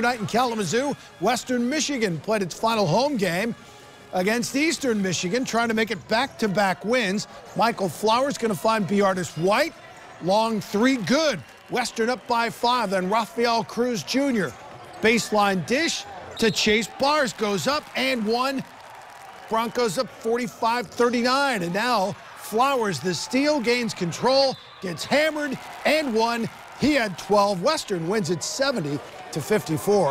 Night in Kalamazoo, Western Michigan played its final home game against Eastern Michigan, trying to make it back-to-back wins. Michael Flowers going to find B. Artis White. Long three, good. Western up by five. Then Rafael Cruz Jr. Baseline dish to Chase Bars goes up and one. Broncos up 45-39. And now Flowers, the steal, gains control, gets hammered and one. He had 12. Western wins at 70 to 54.